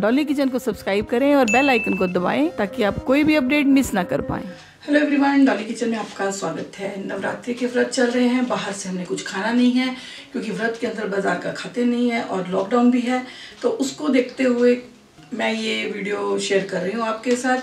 Dolly kitchen को subscribe करें और बेल आइकन को दबाएँ ताकि आप कोई भी अपडेट मिस ना कर पाएँ। हेलो एवरीवन, डॉली किचन में आपका स्वागत है। नवरात्रि के व्रत चल रहे हैं, बाहर से हमने कुछ खाना नहीं है क्योंकि व्रत के अंदर बाज़ार का खाते नहीं है और लॉकडाउन भी है। तो उसको देखते हुए मैं ये वीडियो शेयर कर रही हूँ आपके साथ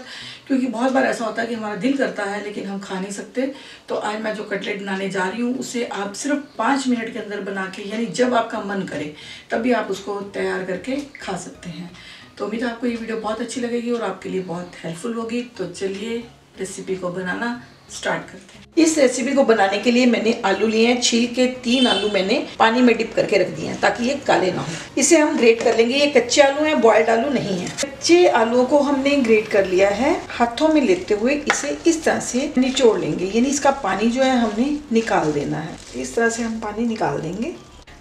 क्योंकि बहुत बार ऐसा होता है कि हमारा दिल करता है लेकिन हम खा नहीं सकते। तो आज मैं जो कटलेट बनाने जा रही हूँ, उसे आप सिर्फ़ पाँच मिनट के अंदर बना के, यानी जब आपका मन करे, तभी आप उसको तैयार करके खा सकते हैं। तो उम्मीद आपको ये वीडियो बहुत अच्छी लगेगी और आपके लिए बहुत हेल्पफुल होगी। तो चलिए रेसिपी को बनाना स्टार्ट करते हैं। इस रेसिपी को बनाने के लिए मैंने आलू लिए हैं। छील के तीन आलू मैंने पानी में डिप करके रख दिए हैं ताकि ये काले ना हो। इसे हम ग्रेट कर लेंगे। ये कच्चे आलू हैं बॉयल्ड आलू नहीं है। कच्चे आलूओं को हमने ग्रेट कर लिया है। हाथों में लेते हुए इसे इस तरह से निचोड़ लेंगे। यानी इसका पानी जो है हमने निकाल देना है। इस तरह से हम पानी निकाल देंगे।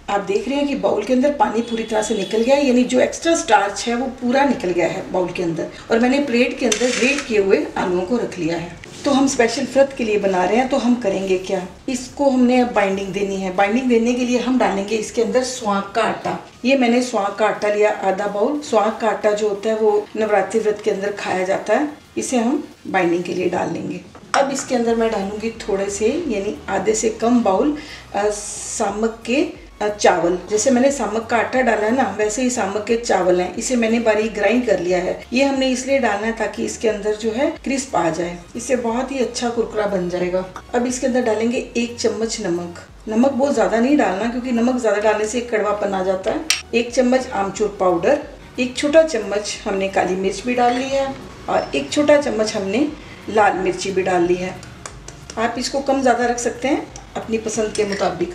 आप देख रहे हैं कि बाउल के अंदर पानी पूरी तरह से निकल गया है, यानी जो एक्स्ट्रा स्टार्च है वो पूरा निकल गया है बाउल के अंदर। और मैंने प्लेट के अंदर ग्रेट किए हुए आलूओं को रख लिया है। तो हम स्पेशल व्रत के लिए बना रहे हैं तो हम करेंगे क्या? इसको हमने अब बाइंडिंग देनी है। बाइंडिंग देने के लिए हम डालेंगे इसके अंदर स्वाग का आटा। ये मैंने स्वाग का आटा लिया, आधा बाउल। स्वाग का आटा जो होता है वो नवरात्रि व्रत के अंदर खाया जाता है। इसे हम बाइंडिंग के लिए डाल लेंगे। अब इसके अंदर मैं डालूँगी थोड़े से, यानी आधे से कम बाउल सामक के चावल। जैसे मैंने सामक का आटा डाला है ना, वैसे ही सामक के चावल हैं। इसे मैंने बारीक ग्राइंड कर लिया है। ये हमने इसलिए डालना है ताकि इसके अंदर जो है क्रिस्प आ जाए। इससे बहुत ही अच्छा कुरकुरा बन जाएगा। अब इसके अंदर डालेंगे एक चम्मच नमक। नमक बहुत ज़्यादा नहीं डालना, क्योंकि नमक ज़्यादा डालने से कड़वापन आ जाता है। एक चम्मच आमचूर पाउडर, एक छोटा चम्मच हमने काली मिर्च भी डाल ली है और एक छोटा चम्मच हमने लाल मिर्ची भी डाल ली है। आप इसको कम ज़्यादा रख सकते हैं अपनी पसंद के मुताबिक।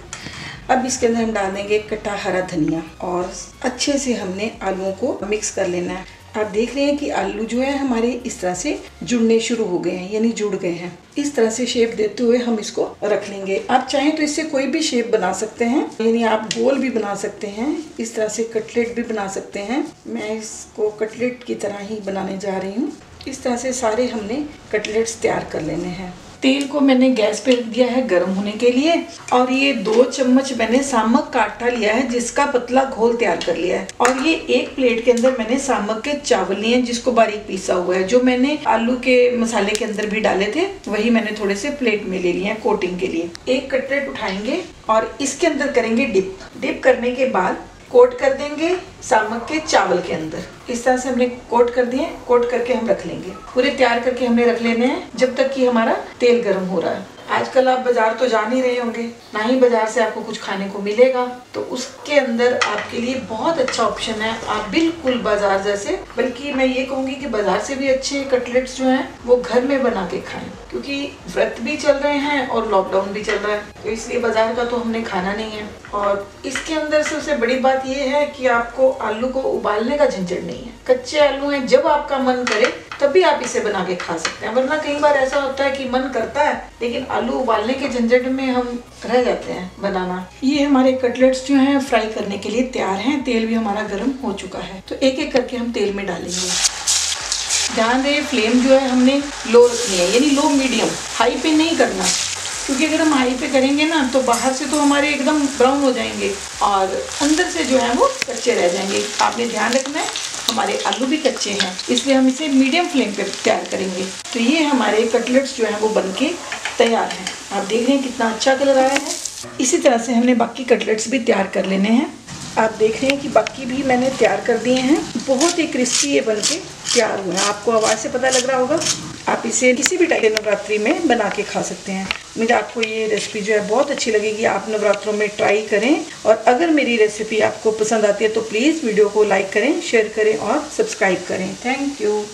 अब इसके अंदर हम डाल देंगे कटा हरा धनिया और अच्छे से हमने आलूओं को मिक्स कर लेना है। आप देख रहे हैं कि आलू जो है हमारे इस तरह से जुड़ने शुरू हो गए हैं, यानी जुड़ गए हैं। इस तरह से शेप देते हुए हम इसको रख लेंगे। आप चाहें तो इससे कोई भी शेप बना सकते हैं, यानी आप गोल भी बना सकते हैं, इस तरह से कटलेट भी बना सकते हैं। मैं इसको कटलेट की तरह ही बनाने जा रही हूँ। इस तरह से सारे हमने कटलेट्स तैयार कर लेने हैं। तेल को मैंने गैस पे रख दिया है गर्म होने के लिए और ये दो चम्मच मैंने सामक काटा लिया है, जिसका पतला घोल तैयार कर लिया है। और ये एक प्लेट के अंदर मैंने सामक के चावल लिए हैं, जिसको बारीक पीसा हुआ है। जो मैंने आलू के मसाले के अंदर भी डाले थे, वही मैंने थोड़े से प्लेट में ले लिए हैं कोटिंग के लिए। एक कटलेट उठाएँगे और इसके अंदर करेंगे डिप। डिप करने के बाद कोट कर देंगे सामक के चावल के अंदर। इस तरह से हमने कोट कर दिए, कोट करके हम रख लेंगे। पूरे तैयार करके हमने रख लेने हैं, जब तक कि हमारा तेल गर्म हो रहा है। आजकल आप बाज़ार तो जा नहीं रहे होंगे, ना ही बाज़ार से आपको कुछ खाने को मिलेगा। तो उसके अंदर आपके लिए बहुत अच्छा ऑप्शन है। आप बिल्कुल बाज़ार जैसे, बल्कि मैं ये कहूँगी कि बाज़ार से भी अच्छे कटलेट्स जो हैं, वो घर में बना के खाएँ। क्योंकि व्रत भी चल रहे हैं और लॉकडाउन भी चल रहा है। तो इसलिए बाज़ार का तो हमने खाना नहीं है। और इसके अंदर सबसे बड़ी बात ये है कि आपको आलू को उबालने का झंझट नहीं है। कच्चे आलू हैं, जब आपका मन करे तभी आप इसे बना के खा सकते हैं। वरना कई बार ऐसा होता है कि मन करता है, लेकिन आलू उबालने के झंझट में हम रह जाते हैं बनाना। ये हमारे कटलेट्स जो हैं, फ्राई करने के लिए तैयार हैं। तेल भी हमारा गर्म हो चुका है। तो एक एक करके हम तेल में डालेंगे। ध्यान दें, फ्लेम जो है हमने लो रखनी है, यानी लो, मीडियम। हाई पे नहीं करना। क्योंकि अगर हम हाई पे करेंगे ना तो बाहर से तो हमारे एकदम ब्राउन हो जाएँगे और अंदर से जो है वो कच्चे रह जाएँगे। आपने ध्यान रखना है। हमारे आलू भी कच्चे हैं, इसलिए हम इसे मीडियम फ्लेम पे तैयार करेंगे। तो ये हमारे कटलेट्स जो हैं, वो बन के तैयार हैं। आप देख रहे हैं कितना अच्छा कलर आया है। इसी तरह से हमने बाकी कटलेट्स भी तैयार कर लेने हैं। आप देख रहे हैं कि बाकी भी मैंने तैयार कर दिए हैं। बहुत ही क्रिस्पी ये बन तैयार हुए हैं? आपको आवाज़ से पता लग रहा होगा। आप इसे किसी भी टाइप के नवरात्रि में बना के खा सकते हैं। मुझे आपको ये रेसिपी जो है बहुत अच्छी लगेगी। आप नवरात्रों में ट्राई करें और अगर मेरी रेसिपी आपको पसंद आती है तो प्लीज़ वीडियो को लाइक करें शेयर करें और सब्सक्राइब करें। Thank you